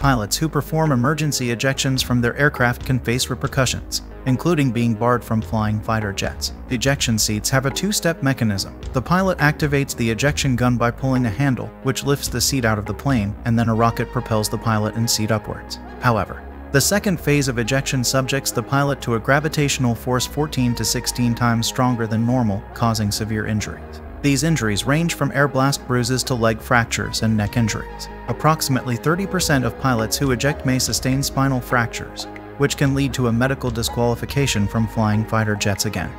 Pilots who perform emergency ejections from their aircraft can face repercussions, including being barred from flying fighter jets. Ejection seats have a two-step mechanism. The pilot activates the ejection gun by pulling a handle, which lifts the seat out of the plane, and then a rocket propels the pilot and seat upwards. However, the second phase of ejection subjects the pilot to a gravitational force 14 to 16 times stronger than normal, causing severe injuries. These injuries range from air blast bruises to leg fractures and neck injuries. Approximately 30% of pilots who eject may sustain spinal fractures, which can lead to a medical disqualification from flying fighter jets again.